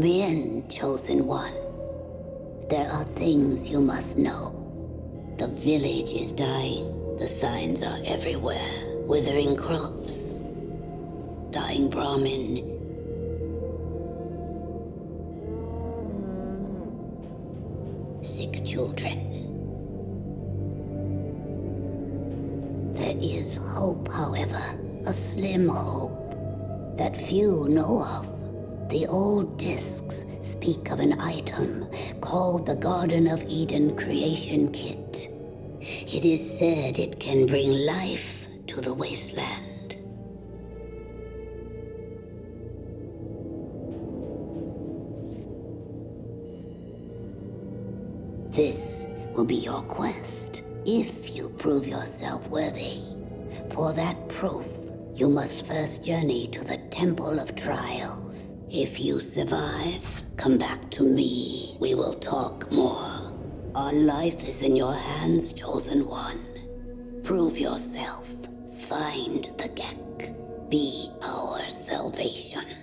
Come in, Chosen One. There are things you must know. The village is dying. The signs are everywhere. Withering crops. Dying Brahmin. Sick children. There is hope, however. A slim hope that few know of. The old discs speak of an item called the Garden of Eden Creation Kit. It is said it can bring life to the wasteland. This will be your quest, if you prove yourself worthy. For that proof, you must first journey to the Temple of Trials. If you survive, come back to me. We will talk more. Our life is in your hands, Chosen One. Prove yourself. Find the Gek. Be our salvation.